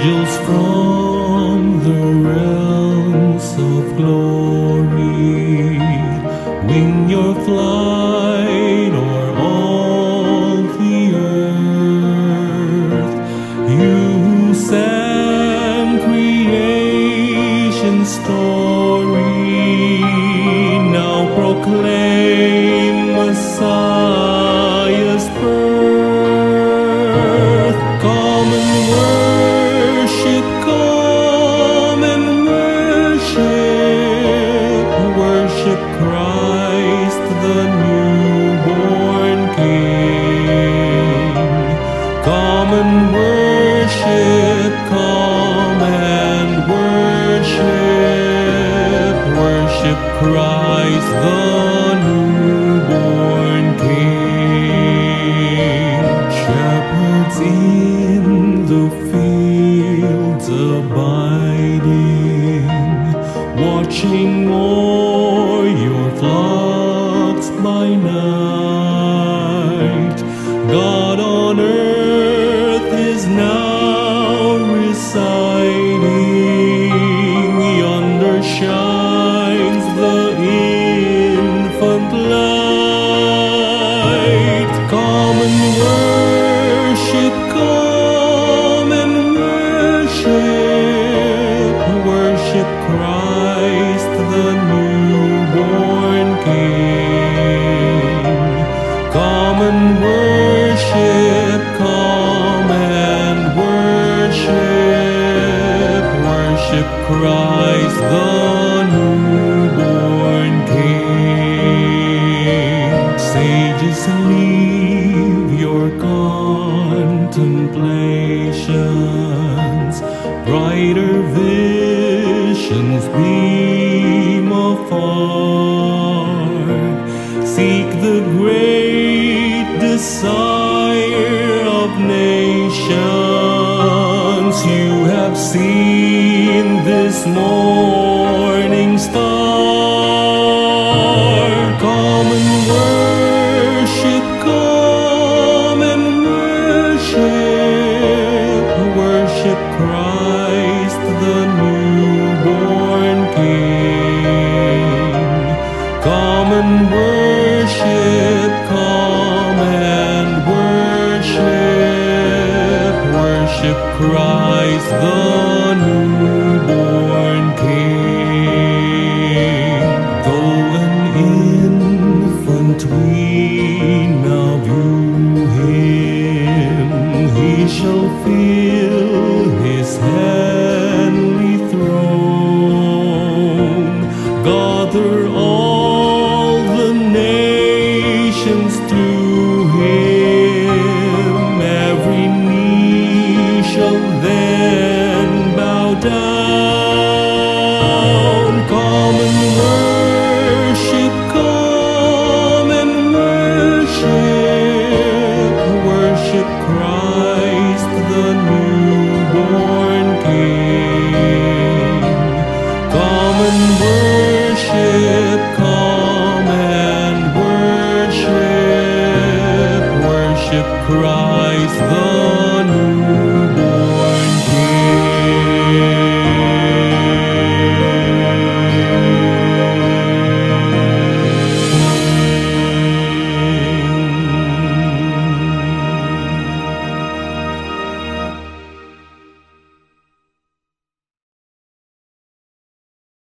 angels from the realms of glory wing your flight o'er all the earth. You who sang creation's story now proclaim. worship Christ, the newborn King. Come and worship, come and worship, worship Christ, the Christ the newborn King. Sages, leave your contemplations, brighter visions beam afar. Seek the great desire of nations you have seen this morning star. Come and worship, come and worship, worship Christ the newborn King. Come and worship, come and worship, worship Christ the newborn down. Come and worship, come and worship, worship Christ the newborn King. Come and worship, come and worship, worship Christ the